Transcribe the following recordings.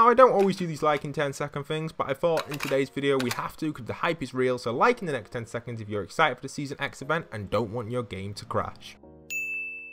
Now I don't always do these like in 10 second things, but I thought in today's video we have to because the hype is real, so like in the next 10 seconds if you're excited for the Season X event and don't want your game to crash.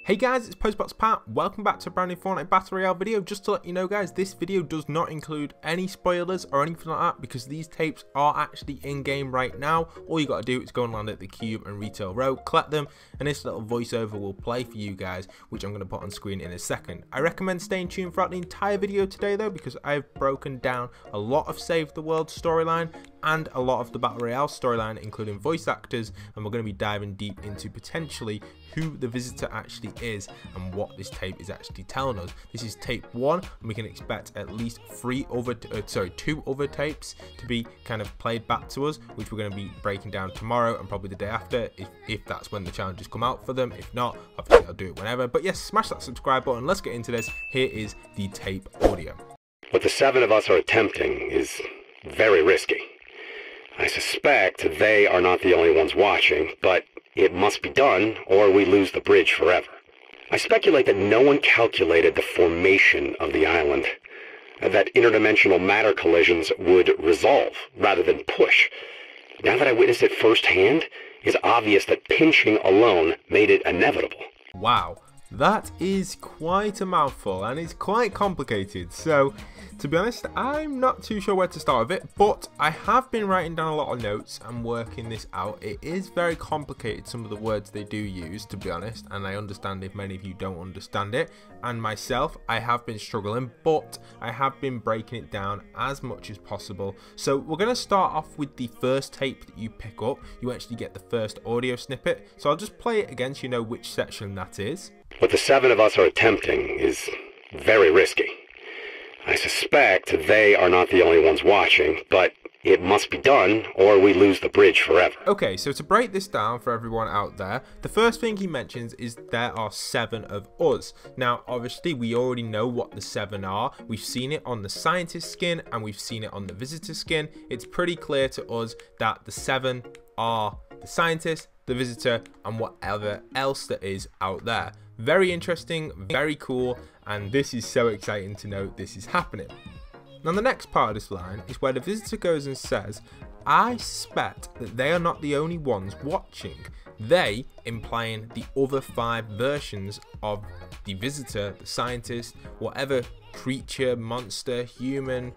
Hey guys, it's Postbox Pat, welcome back to a brand new Fortnite Battle Royale video. Just to let you know guys, this video does not include any spoilers or anything like that because these tapes are actually in-game right now. All you gotta do is go and land at the Cube and Retail Row, collect them, and this little voiceover will play for you guys, which I'm gonna put on screen in a second. I recommend staying tuned throughout the entire video today though because I've broken down a lot of Save the World storyline and a lot of the Battle Royale storyline, including voice actors, and we're going to be diving deep into potentially who the visitor actually is and what this tape is actually telling us. This is tape one, and we can expect at least three other, uh, sorry, two other tapes to be kind of played back to us, which we're going to be breaking down tomorrow and probably the day after, if, if that's when the challenges come out for them. If not, I'll do it whenever. But yes, smash that subscribe button. Let's get into this. Here is the tape audio. What the seven of us are attempting is very risky. I suspect they are not the only ones watching, but it must be done or we lose the bridge forever. I speculate that no one calculated the formation of the island, that interdimensional matter collisions would resolve rather than push. Now that I witnessed it firsthand, it's obvious that pinching alone made it inevitable. Wow, that is quite a mouthful and it's quite complicated. So, to be honest, I'm not too sure where to start with it, but I have been writing down a lot of notes and working this out. It is very complicated, some of the words they do use, to be honest, and I understand if many of you don't understand it. And myself, I have been struggling, but I have been breaking it down as much as possible. So we're going to start off with the first tape that you pick up. You actually get the first audio snippet. So I'll just play it again so you know which section that is. What the seven of us are attempting is very risky. I suspect they are not the only ones watching, but it must be done or we lose the bridge forever. Okay, so to break this down for everyone out there, the first thing he mentions is there are seven of us. Now, obviously, we already know what the seven are. We've seen it on the scientist skin and we've seen it on the visitor skin. It's pretty clear to us that the seven are the scientist, the visitor, and whatever else that is out there. Very interesting, very cool, and this is so exciting to know this is happening. Now the next part of this line is where the visitor goes and says, I suspect that they are not the only ones watching. They, implying the other five versions of the visitor, the scientist, whatever creature, monster, human,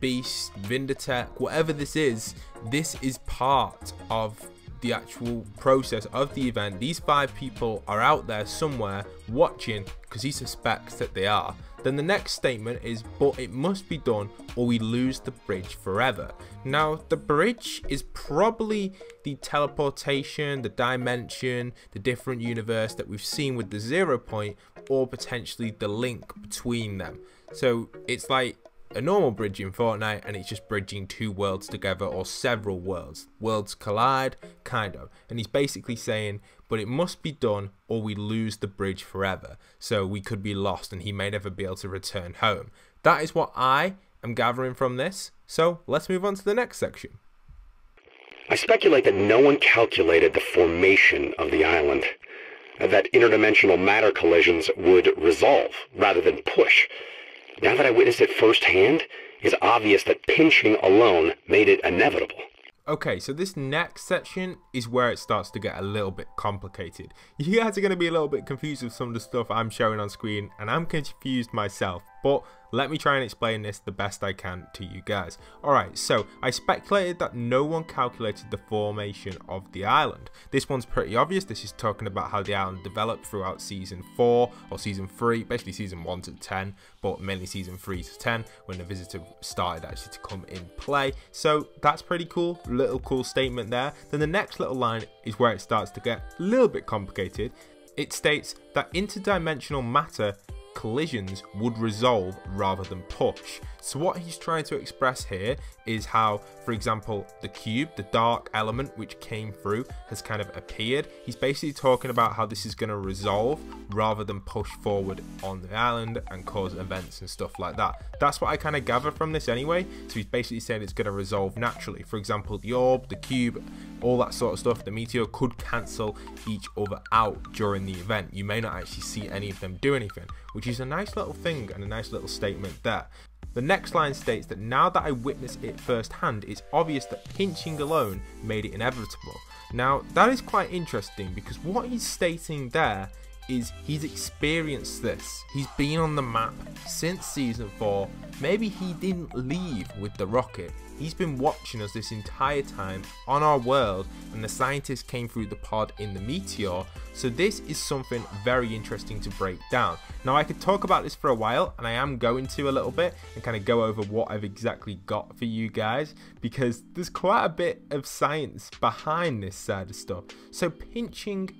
beast, Vindertech, whatever this is, this is part of the actual process of the event. These five people are out there somewhere watching because he suspects that they are. Then the next statement is, but it must be done or we lose the bridge forever. Now, the bridge is probably the teleportation, the dimension, the different universe that we've seen with the zero point, or potentially the link between them. So it's like a normal bridge in Fortnite and it's just bridging two worlds together or several worlds. Worlds collide, kind of. And he's basically saying, but it must be done or we lose the bridge forever. So we could be lost and he may never be able to return home. That is what I am gathering from this. So let's move on to the next section. I speculate that no one calculated the formation of the island, that interdimensional matter collisions would resolve rather than push. Now that I witnessed it firsthand, it's obvious that pinching alone made it inevitable. Okay, so this next section is where it starts to get a little bit complicated. You guys are going to be a little bit confused with some of the stuff I'm showing on screen, and I'm confused myself, but let me try and explain this the best I can to you guys. Alright, so I speculated that no one calculated the formation of the island. This one's pretty obvious. This is talking about how the island developed throughout season 4 or season 3, basically season 1 to 10, but mainly season 3 to 10 when the visitor started actually to come in play. So that's pretty cool, little cool statement there. Then the next little line is where it starts to get a little bit complicated. It states that interdimensional matter collisions would resolve rather than push. So what he's trying to express here is how, for example, the cube, the dark element which came through has kind of appeared. He's basically talking about how this is going to resolve rather than push forward on the island and cause events and stuff like that. That's what I kind of gather from this anyway. So he's basically saying it's going to resolve naturally. For example, the orb, the cube, all that sort of stuff, the meteor could cancel each other out during the event. You may not actually see any of them do anything, which is a nice little thing and a nice little statement there. The next line states that now that I witnessed it firsthand, it's obvious that pinching alone made it inevitable. Now, that is quite interesting because what he's stating there is he's experienced this. He's been on the map since season 4. Maybe he didn't leave with the rocket. He's been watching us this entire time on our world and the scientists came through the pod in the meteor. So this is something very interesting to break down. Now I could talk about this for a while and I am going to a little bit and kind of go over what I've exactly got for you guys because there's quite a bit of science behind this side of stuff. So pinching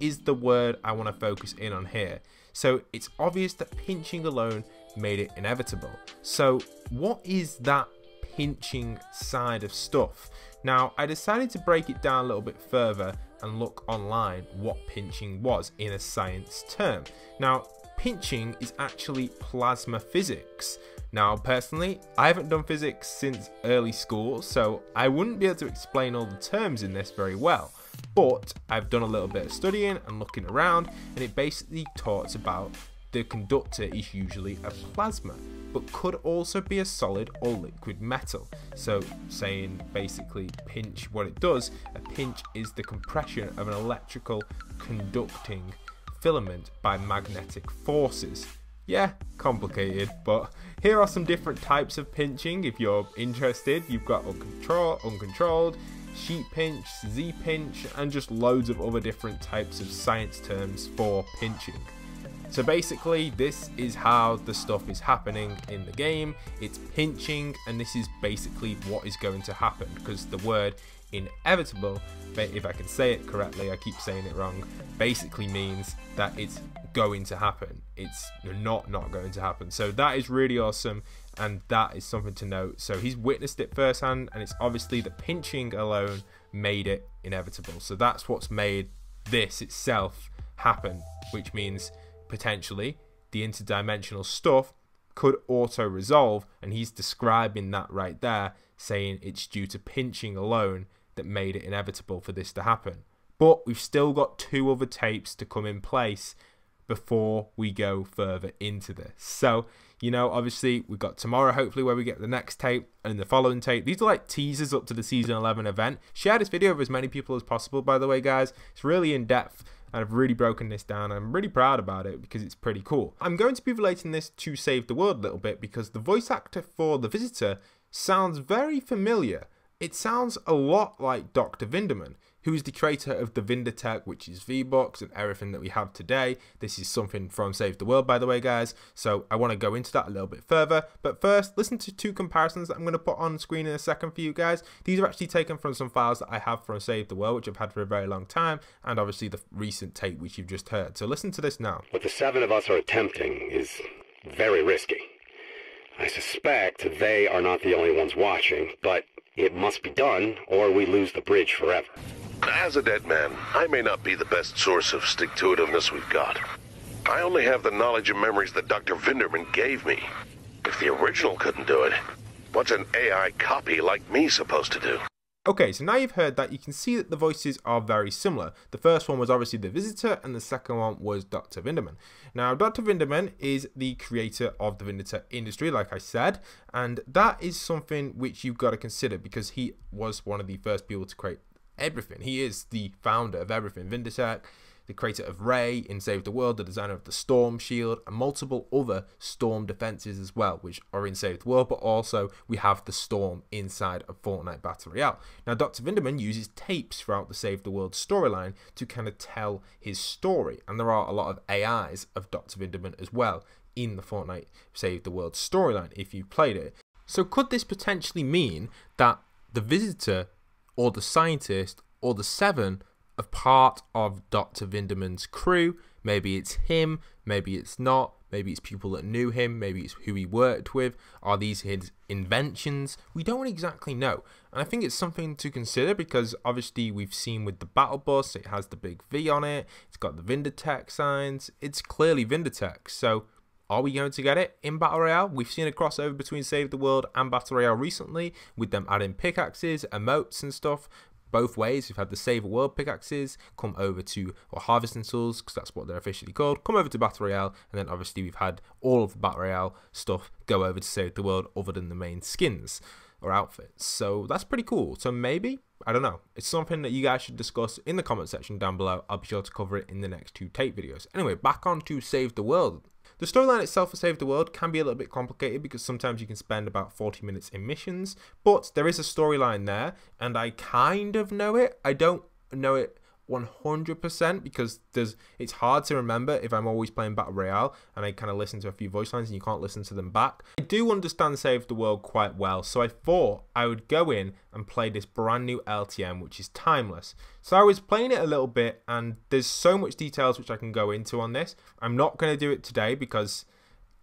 is the word I want to focus in on here. So it's obvious that pinching alone made it inevitable. So what is that pinching side of stuff? Now I decided to break it down a little bit further and look online what pinching was in a science term. Now pinching is actually plasma physics. Now, personally, I haven't done physics since early school, so I wouldn't be able to explain all the terms in this very well but I've done a little bit of studying and looking around, and it basically talks about the conductor is usually a plasma, but could also be a solid or liquid metal. So, saying basically pinch, what it does, a pinch is the compression of an electrical conducting filament by magnetic forces. Yeah, complicated, but here are some different types of pinching if you're interested. You've got uncontrol, uncontrolled, sheet pinch, Z pinch, and just loads of other different types of science terms for pinching. So basically, this is how the stuff is happening in the game. It's pinching, and this is basically what is going to happen because the word inevitable, if I can say it correctly, I keep saying it wrong, basically means that it's going to happen. It's not not going to happen. So that is really awesome and that is something to note. So he's witnessed it firsthand, and it's obviously the pinching alone made it inevitable. So that's what's made this itself happen, which means potentially the interdimensional stuff could auto resolve, and he's describing that right there, saying it's due to pinching alone that made it inevitable for this to happen. But we've still got two other tapes to come in place before we go further into this. So you know, obviously we've got tomorrow, hopefully, where we get the next tape and the following tape. These are like teasers up to the season 11 event. Share this video with as many people as possible, by the way, guys. It's really in depth and I've really broken this down. I'm really proud about it because it's pretty cool. I'm going to be relating this to Save the World a little bit because the voice actor for the visitor sounds very familiar. It sounds a lot like Dr. Vinderman who is the creator of the Vindertech, which is V-Bucks and everything that we have today. This is something from Save the World, by the way, guys. So I want to go into that a little bit further. But first, listen to two comparisons that I'm going to put on screen in a second for you guys. These are actually taken from some files that I have from Save the World, which I've had for a very long time, and obviously the recent tape which you've just heard. So listen to this now. What the seven of us are attempting is very risky. I suspect they are not the only ones watching, but it must be done, or we lose the bridge forever. As a dead man, I may not be the best source of stick-to-itiveness we've got. I only have the knowledge and memories that Dr. Vinderman gave me. If the original couldn't do it, what's an AI copy like me supposed to do? Okay, so now you've heard that, you can see that the voices are very similar. The first one was obviously the visitor, and the second one was Dr. Vinderman. Now, Dr. Vinderman is the creator of the Vindertech industry, like I said, and that is something which you've got to consider because he was one of the first people to create everything. He is the founder of everything. Vindertech, the creator of Ray in Save the World, the designer of the Storm Shield, and multiple other Storm defenses as well, which are in Save the World, but also we have the Storm inside of Fortnite Battle Royale. Now, Dr. Vinderman uses tapes throughout the Save the World storyline to kind of tell his story, and there are a lot of AIs of Dr. Vinderman as well in the Fortnite Save the World storyline if you played it. So, could this potentially mean that the visitor or the scientist or the seven are part of Dr. Vinderman's crew. Maybe it's him, maybe it's not, maybe it's people that knew him, maybe it's who he worked with. Are these his inventions? We don't exactly know. And I think it's something to consider because obviously we've seen with the battle bus, it has the big V on it, it's got the Vindertech signs, it's clearly Vindertech. So are we going to get it in Battle Royale? We've seen a crossover between Save the World and Battle Royale recently, with them adding pickaxes, emotes, and stuff. both ways. We've had the Save the World pickaxes come over to, or Harvesting Tools, because that's what they're officially called, come over to Battle Royale, and then obviously we've had all of the Battle Royale stuff go over to Save the World other than the main skins or outfits. So that's pretty cool. So maybe, I don't know, it's something that you guys should discuss in the comment section down below. I'll be sure to cover it in the next two tape videos. Anyway, back on to Save the World. The storyline itself for Save the World can be a little bit complicated because sometimes you can spend about 40 minutes in missions, but there is a storyline there, and I kind of know it. I don't know it 100% because there's it's hard to remember if I'm always playing Battle Royale and I kind of listen to a few voice lines and you can't listen to them back. I do understand Save the World quite well, so I thought I would go in and play this brand new LTM which is timeless. So I was playing it a little bit and there's so much details which I can go into on this. I'm not going to do it today because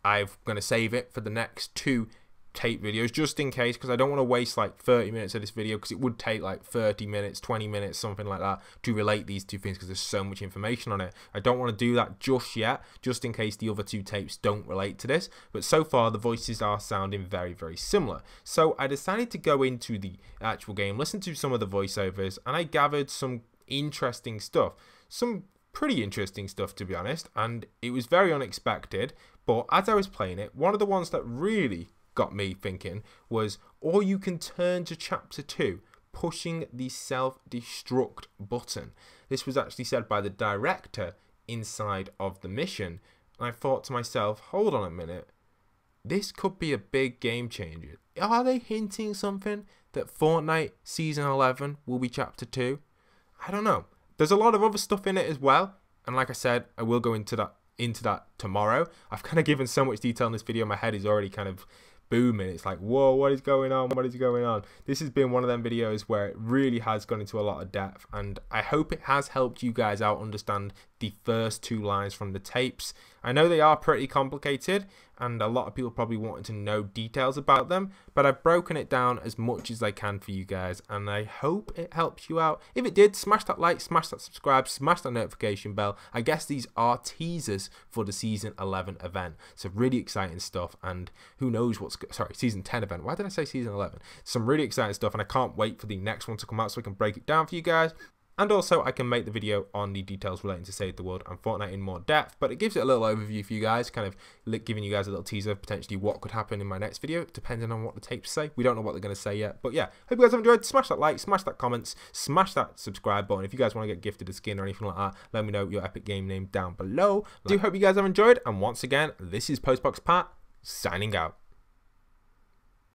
I'm going to save it for the next two tape videos just in case because I don't want to waste like 30 minutes of this video because it would take like 30 minutes 20 minutes something like that to relate these two things because there's so much information on it. I don't want to do that just yet just in case the other two tapes don't relate to this but so far the voices are sounding very very similar. So I decided to go into the actual game listen to some of the voiceovers and I gathered some interesting stuff. Some pretty interesting stuff to be honest and it was very unexpected but as I was playing it one of the ones that really got me thinking was, or you can turn to chapter 2, pushing the self destruct button. This was actually said by the director inside of the mission. And I thought to myself, hold on a minute, this could be a big game changer. Are they hinting something that Fortnite Season 11 will be Chapter 2? I don't know. There's a lot of other stuff in it as well. And like I said, I will go into that into that tomorrow. I've kind of given so much detail in this video, my head is already kind of booming. It's like, whoa, what is going on? What is going on? This has been one of them videos where it really has gone into a lot of depth, and I hope it has helped you guys out understand the first two lines from the tapes. I know they are pretty complicated, and a lot of people probably wanted to know details about them, but I've broken it down as much as I can for you guys, and I hope it helps you out. If it did, smash that like, smash that subscribe, smash that notification bell. I guess these are teasers for the season 11 event, so really exciting stuff, and who knows what's sorry season 10 event. Why did I say season 11? Some really exciting stuff, and I can't wait for the next one to come out so we can break it down for you guys. And also, I can make the video on the details relating to Save the World and Fortnite in more depth, but it gives it a little overview for you guys, kind of giving you guys a little teaser of potentially what could happen in my next video, depending on what the tapes say. We don't know what they're going to say yet, but yeah, hope you guys have enjoyed. Smash that like, smash that comments, smash that subscribe button. If you guys want to get gifted a skin or anything like that, let me know your epic game name down below. I do hope you guys have enjoyed, and once again, this is Postbox Pat, signing out.